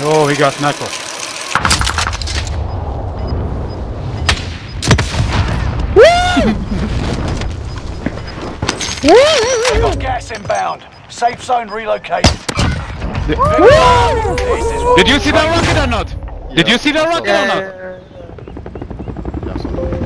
Oh, he got knuckle. We've got gas inbound. Safe zone relocated. Did you see that rocket or not? Did you see that rocket or not? Yeah.